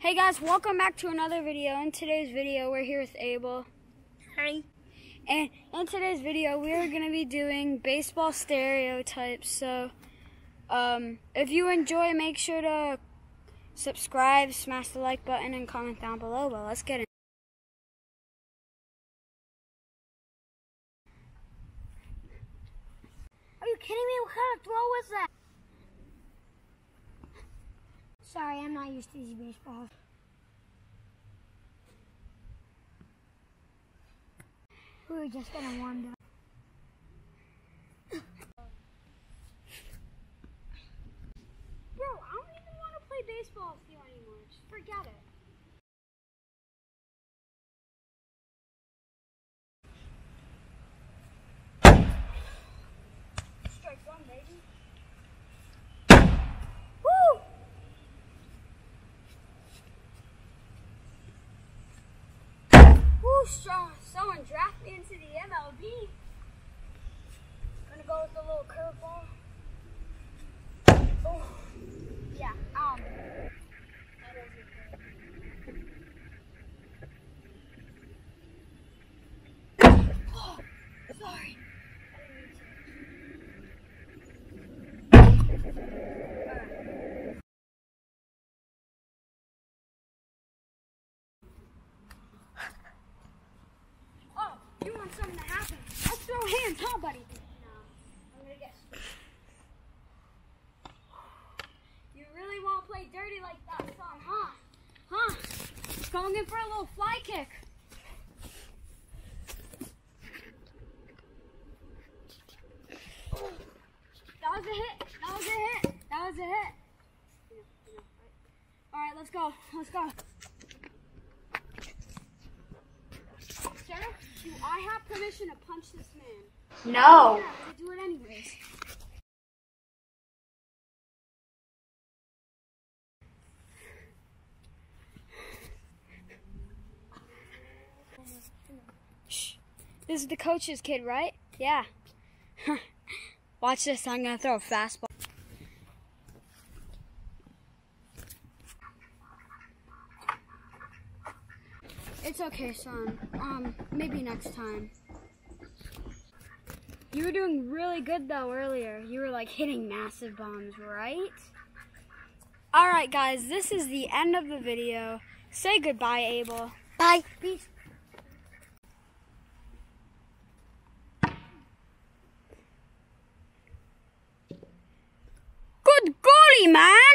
Hey guys, welcome back to another video. In today's video, we're here with Abel. Hi. And in today's video, we are going to be doing baseball stereotypes. So, um, if you enjoy, make sure to subscribe, smash the like button, and comment down below. But let's get it. Are you kidding me? What kind of throw was that? Sorry, I'm not used to these baseballs. We were just gonna warm up. Bro, I don't even want to play baseball with you anymore. Just forget it. Strike one, baby. Woo! Strong. Someone draft me into the MLB. Gonna go with a little curveball. Oh, yeah, um. Oh, sorry. Oh, you want something to happen? Let's throw hands, huh, buddy? No, I'm gonna get. You really won't play dirty like that, son, huh? Huh? Going in for a little fly kick. That was a hit. That was a hit. That was a hit. All right, let's go. Let's go. Sarah, do I have permission to punch this man? No. Yeah, I'm do it anyways. Shh. This is the coach's kid, right? Yeah. Watch this. I'm gonna throw a fastball. It's okay, son. Um, maybe next time. You were doing really good though earlier. You were like hitting massive bombs, right? Alright guys, this is the end of the video. Say goodbye, Abel. Bye. Peace. Good golly, man!